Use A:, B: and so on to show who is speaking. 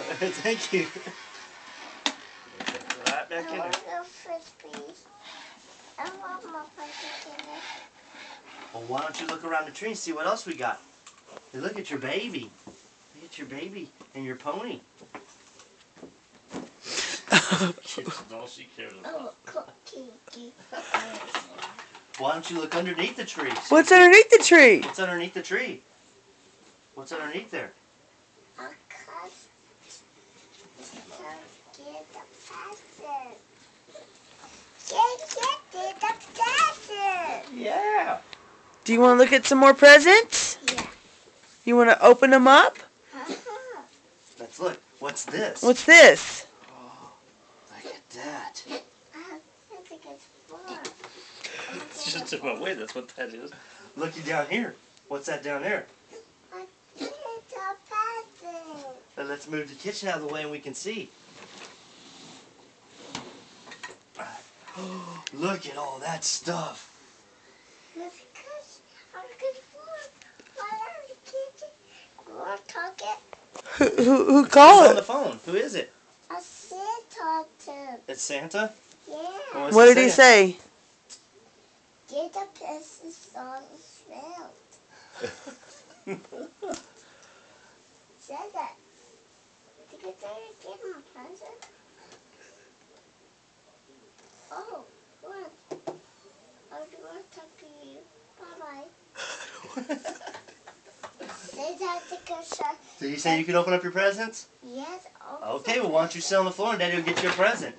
A: Thank you. Right back
B: I
A: in
B: want a frisbee. I want my frisbee in it.
A: Well, why don't you look around the tree and see what else we got? Hey, look at your baby. Look at your baby and your pony.
C: That's all she cares oh, about.
B: Oh, cookie.
A: Why don't you look underneath the tree?
D: What's underneath the tree?
A: What's underneath the tree? What's underneath there?
B: A cut. Get the present. Get, get, get the present.
A: Yeah.
D: Do you want to look at some more presents?
B: Yeah.
D: You want to open them up?
B: Uh-huh.
A: Let's look. What's this?
D: What's this?
A: Oh, look at that.
B: I think it's fun.
C: It's just in my way, that's what that is.
A: Looky down here. What's that down there?
B: Get the present.
A: Let's move the kitchen out of the way and we can see. Look at all that stuff.
B: Let's cut. I'm good for Why are the kitchen? You want to talk it?
D: Who who, who
A: Who's
D: called
A: on the phone? Who is it?
B: I said talk.
A: It's Santa?
B: Yeah.
A: What's
D: What
A: it
D: did he say?
B: Get the presents on the field. Said that. Did you say to give him a present? Oh, what? I was going to talk to you. Bye bye. Say that.
A: Did you say you can open up your presents?
B: Yes.
A: Okay, well, why don't you sit on the floor and Daddy will get you a present.